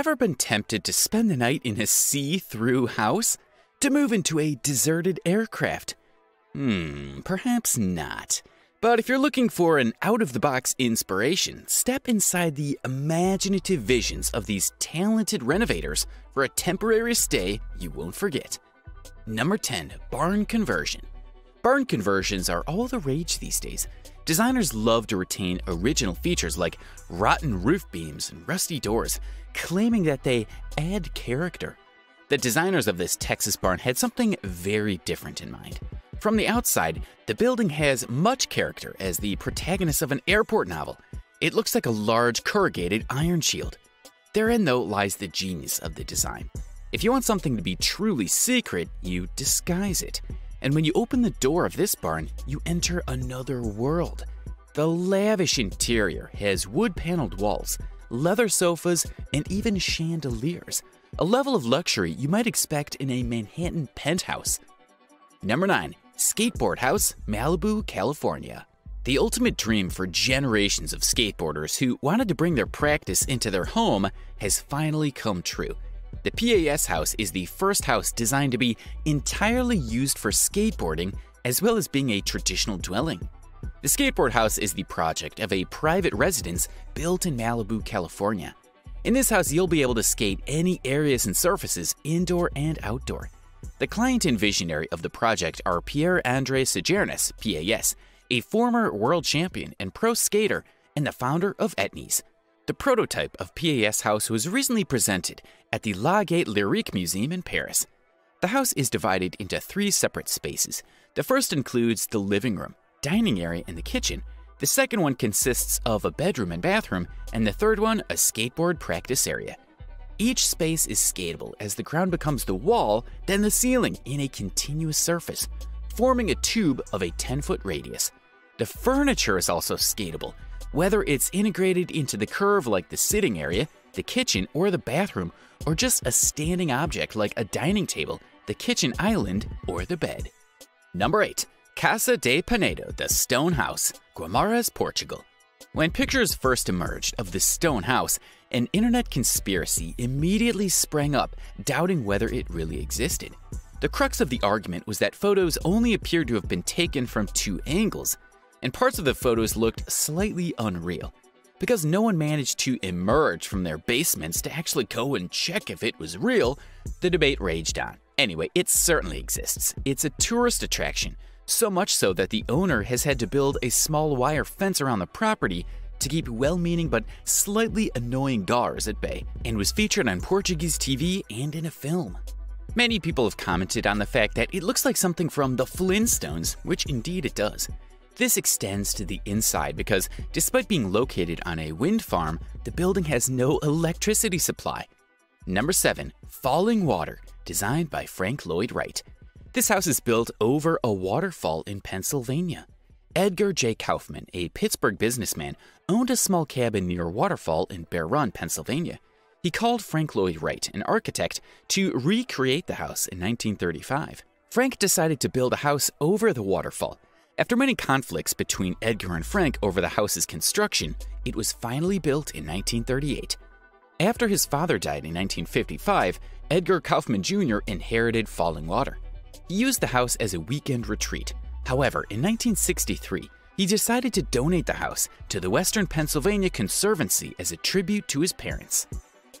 ever been tempted to spend the night in a see through house? To move into a deserted aircraft? Hmm, perhaps not. But if you're looking for an out of the box inspiration, step inside the imaginative visions of these talented renovators for a temporary stay you won't forget. Number 10 Barn Conversion. Barn conversions are all the rage these days. Designers love to retain original features like rotten roof beams and rusty doors, claiming that they add character. The designers of this Texas barn had something very different in mind. From the outside, the building has much character as the protagonist of an airport novel. It looks like a large corrugated iron shield. Therein, though, lies the genius of the design. If you want something to be truly secret, you disguise it. And when you open the door of this barn, you enter another world. The lavish interior has wood paneled walls, leather sofas, and even chandeliers, a level of luxury you might expect in a Manhattan penthouse. Number 9. Skateboard House, Malibu, California. The ultimate dream for generations of skateboarders who wanted to bring their practice into their home has finally come true. The PAS house is the first house designed to be entirely used for skateboarding as well as being a traditional dwelling. The skateboard house is the project of a private residence built in Malibu, California. In this house, you'll be able to skate any areas and surfaces, indoor and outdoor. The client and visionary of the project are Pierre Andre Sagernas, PAS, a former world champion and pro skater, and the founder of Etnies. The prototype of PAS House was recently presented at the La Gaîté Lyrique Museum in Paris. The house is divided into three separate spaces. The first includes the living room, dining area, and the kitchen. The second one consists of a bedroom and bathroom, and the third one, a skateboard practice area. Each space is skatable as the ground becomes the wall, then the ceiling in a continuous surface, forming a tube of a 10 foot radius. The furniture is also skatable, whether it's integrated into the curve like the sitting area, the kitchen, or the bathroom, or just a standing object like a dining table, the kitchen island, or the bed. Number 8. Casa de Penedo, the Stone House, Guimarães, Portugal. When pictures first emerged of the stone house, an internet conspiracy immediately sprang up, doubting whether it really existed. The crux of the argument was that photos only appeared to have been taken from two angles, and parts of the photos looked slightly unreal. Because no one managed to emerge from their basements to actually go and check if it was real, the debate raged on. Anyway, it certainly exists. It's a tourist attraction, so much so that the owner has had to build a small wire fence around the property to keep well meaning but slightly annoying guards at bay, and was featured on Portuguese TV and in a film. Many people have commented on the fact that it looks like something from the Flintstones, which indeed it does. This extends to the inside because, despite being located on a wind farm, the building has no electricity supply. Number 7. Falling Water, designed by Frank Lloyd Wright. This house is built over a waterfall in Pennsylvania. Edgar J. Kaufmann, a Pittsburgh businessman, owned a small cabin near a waterfall in Bear Run, Pennsylvania. He called Frank Lloyd Wright, an architect, to recreate the house in 1935. Frank decided to build a house over the waterfall. After many conflicts between Edgar and Frank over the house's construction, it was finally built in 1938. After his father died in 1955, Edgar Kaufmann Jr. inherited Falling Water. He used the house as a weekend retreat. However, in 1963, he decided to donate the house to the Western Pennsylvania Conservancy as a tribute to his parents.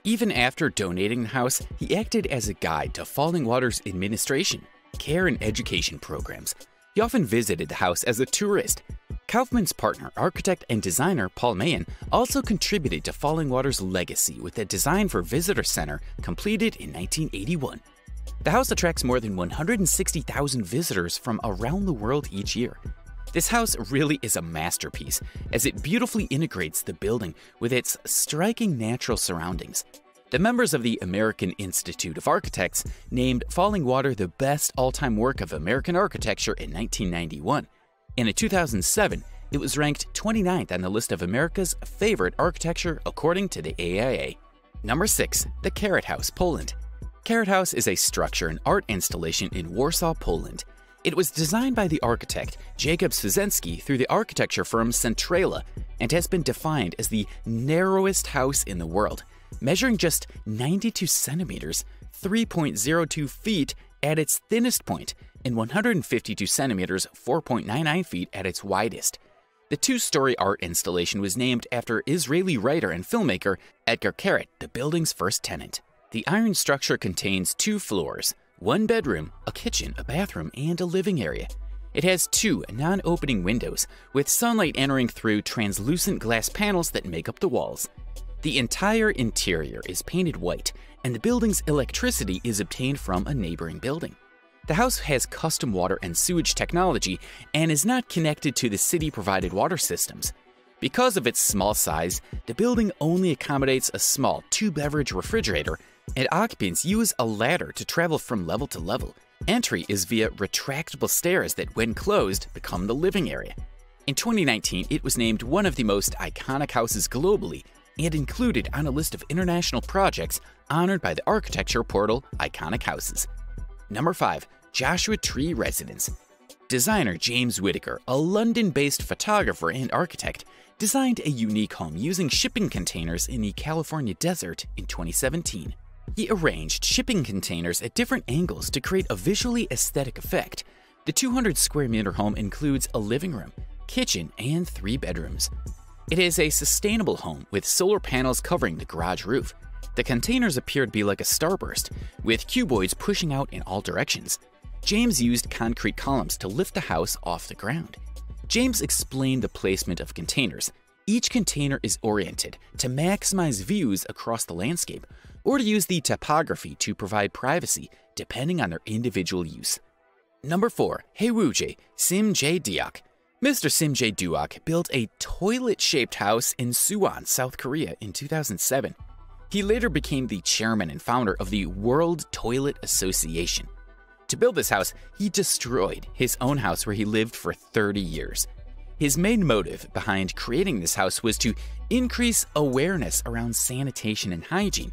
Even after donating the house, he acted as a guide to Falling Water's administration, care, and education programs. He often visited the house as a tourist. Kaufmann's partner, architect and designer Paul Mayén, also contributed to Falling Water's legacy with a design for visitor center completed in 1981. The house attracts more than 160,000 visitors from around the world each year. This house really is a masterpiece as it beautifully integrates the building with its striking natural surroundings. The members of the American Institute of Architects named Falling Water the best all time work of American architecture in 1991. And in 2007, it was ranked 29th on the list of America's favorite architecture according to the AIA. Number 6. The Keret House, Poland. Keret House is a structure and art installation in Warsaw, Poland. It was designed by the architect Jacob Szwedzki through the architecture firm Centrala and has been defined as the narrowest house in the world. Measuring just 92 centimeters, 3.02 feet at its thinnest point, and 152 centimeters, 4.99 feet at its widest. The two story art installation was named after Israeli writer and filmmaker Etgar Keret, the building's first tenant. The iron structure contains two floors, one bedroom, a kitchen, a bathroom, and a living area. It has two non opening windows, with sunlight entering through translucent glass panels that make up the walls. The entire interior is painted white, and the building's electricity is obtained from a neighboring building. The house has custom water and sewage technology and is not connected to the city provided water systems. Because of its small size, the building only accommodates a small two beverage refrigerator, and occupants use a ladder to travel from level to level. Entry is via retractable stairs that, when closed, become the living area. In 2019, it was named one of the most iconic houses globally and included on a list of international projects honored by the architecture portal Iconic Houses. Number 5. Joshua Tree Residence. Designer James Whitaker, a London based photographer and architect, designed a unique home using shipping containers in the California desert in 2017. He arranged shipping containers at different angles to create a visually aesthetic effect. The 200 square meter home includes a living room, kitchen, and three bedrooms. It is a sustainable home with solar panels covering the garage roof. The containers appear to be like a starburst, with cuboids pushing out in all directions. James used concrete columns to lift the house off the ground. James explained the placement of containers. Each container is oriented to maximize views across the landscape, or to use the topography to provide privacy depending on their individual use. Number 4. Haewoojae Sim J. Deok. Mr. Sim J. Duok built a toilet shaped house in Suwon, South Korea in 2007. He later became the chairman and founder of the World Toilet Association. To build this house, he destroyed his own house where he lived for 30 years. His main motive behind creating this house was to increase awareness around sanitation and hygiene.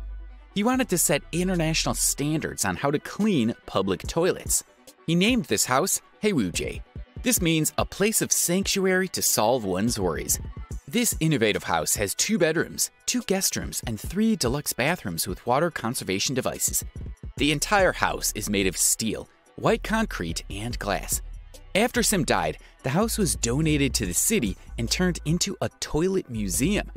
He wanted to set international standards on how to clean public toilets. He named this house Haewoojae. This means a place of sanctuary to solve one's worries. This innovative house has two bedrooms, two guest rooms, and three deluxe bathrooms with water conservation devices. The entire house is made of steel, white concrete, and glass. After Sim died, the house was donated to the city and turned into a toilet museum.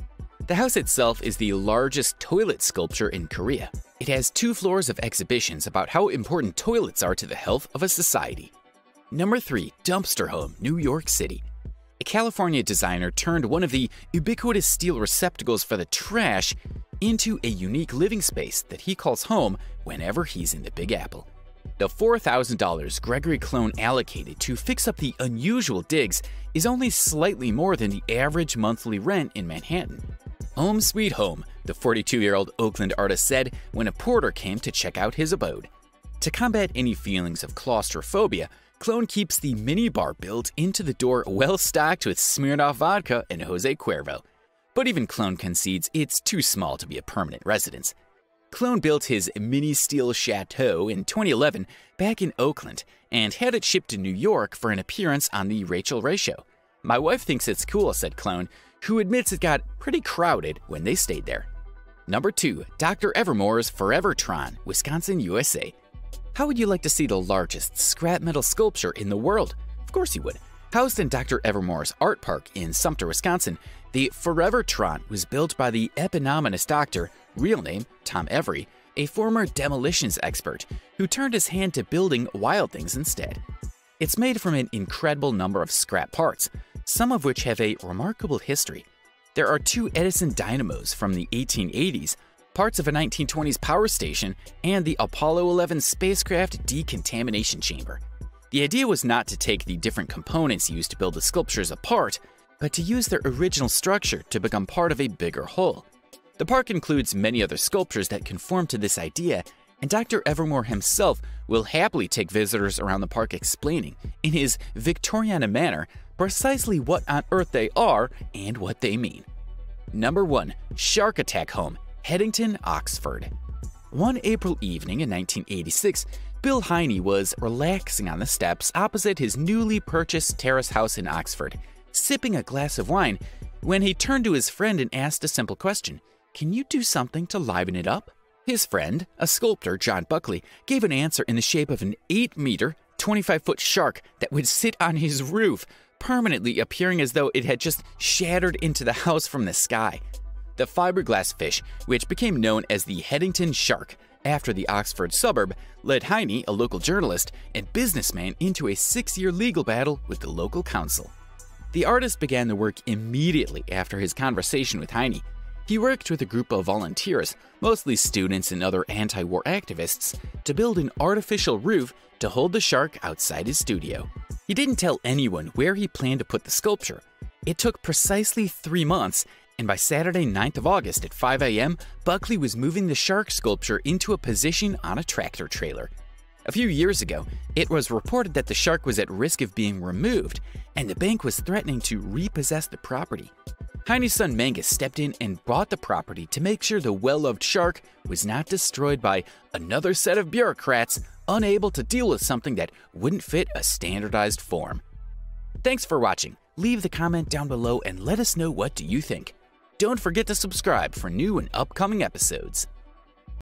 The house itself is the largest toilet sculpture in Korea. It has two floors of exhibitions about how important toilets are to the health of a society. Number 3. Dumpster Home, New York City. A California designer turned one of the ubiquitous steel receptacles for the trash into a unique living space that he calls home whenever he's in the Big Apple. The $4,000 Gregory Kloehn allocated to fix up the unusual digs is only slightly more than the average monthly rent in Manhattan. Home sweet home, the 42 year old Oakland artist said when a porter came to check out his abode. To combat any feelings of claustrophobia, Kloehn keeps the mini bar built into the door well stocked with Smirnoff vodka and Jose Cuervo. But even Kloehn concedes it's too small to be a permanent residence. Kloehn built his mini steel chateau in 2011 back in Oakland and had it shipped to New York for an appearance on The Rachael Ray Show. My wife thinks it's cool, said Kloehn, who admits it got pretty crowded when they stayed there. Number 2. Dr. Evermor's Forevertron, Wisconsin, USA. How would you like to see the largest scrap metal sculpture in the world? Of course you would. Housed in Dr. Evermor's art park in Sumpter, Wisconsin, the Forevertron was built by the eponymous doctor, real name Tom Every, a former demolitions expert who turned his hand to building wild things instead. It's made from an incredible number of scrap parts, some of which have a remarkable history. There are two Edison dynamos from the 1880s, parts of a 1920s power station, and the Apollo 11 spacecraft decontamination chamber. The idea was not to take the different components used to build the sculptures apart, but to use their original structure to become part of a bigger whole. The park includes many other sculptures that conform to this idea, and Dr. Evermor himself will happily take visitors around the park explaining, in his Victoriana manner, precisely what on earth they are and what they mean. Number 1. Shark Attack Home, Headington, Oxford. One April evening in 1986, Bill Heine was relaxing on the steps opposite his newly purchased terrace house in Oxford, sipping a glass of wine, when he turned to his friend and asked a simple question Can you do something to liven it up? His friend, a sculptor, John Buckley, gave an answer in the shape of an 8 meter, 25 foot shark that would sit on his roof, permanently appearing as though it had just shattered into the house from the sky. The fiberglass fish, which became known as the Headington shark after the Oxford suburb, led Heine, a local journalist and businessman, into a six year legal battle with the local council. The artist began the work immediately after his conversation with Heine. He worked with a group of volunteers, mostly students and other anti war activists, to build an artificial roof to hold the shark outside his studio. He didn't tell anyone where he planned to put the sculpture. It took precisely three months, and by Saturday, 9th of August at 5 a.m., Buckley was moving the shark sculpture into a position on a tractor trailer. A few years ago, it was reported that the shark was at risk of being removed, and the bank was threatening to repossess the property. Heine's son Magnus stepped in and bought the property to make sure the well loved shark was not destroyed by another set of bureaucrats unable to deal with something that wouldn't fit a standardized form. Thanks for watching. Leave the comment down below and let us know what do you think. Don't forget to subscribe for new and upcoming episodes.